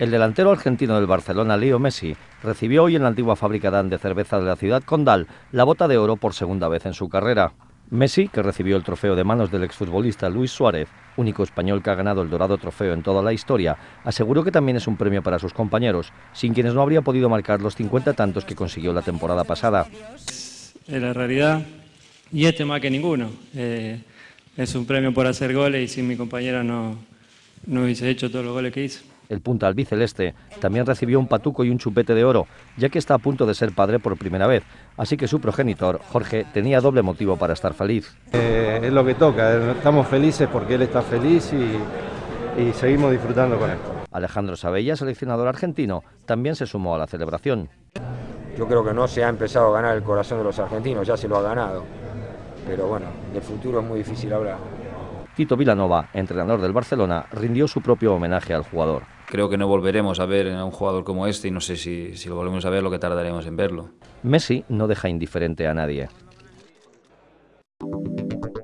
El delantero argentino del Barcelona, Leo Messi, recibió hoy en la antigua fábrica Dan de cerveza de la ciudad condal la bota de oro por segunda vez en su carrera. Messi, que recibió el trofeo de manos del exfutbolista Luis Suárez, único español que ha ganado el dorado trofeo en toda la historia, aseguró que también es un premio para sus compañeros, sin quienes no habría podido marcar los 50 tantos que consiguió la temporada pasada. Es la realidad, y este más que ninguno. Eh, es un premio por hacer goles y sin mi compañera no, no hubiese hecho todos los goles que hizo. El punta albiceleste también recibió un patuco y un chupete de oro, ya que está a punto de ser padre por primera vez, así que su progenitor, Jorge, tenía doble motivo para estar feliz. Eh, es lo que toca, estamos felices porque él está feliz y, y seguimos disfrutando con esto. Alejandro Sabella, seleccionador argentino, también se sumó a la celebración. Yo creo que no se ha empezado a ganar el corazón de los argentinos, ya se lo ha ganado. Pero bueno, del futuro es muy difícil hablar. Tito Vilanova, entrenador del Barcelona, rindió su propio homenaje al jugador. Creo que no volveremos a ver a un jugador como este y no sé si, si lo volvemos a ver lo que tardaremos en verlo. Messi no deja indiferente a nadie.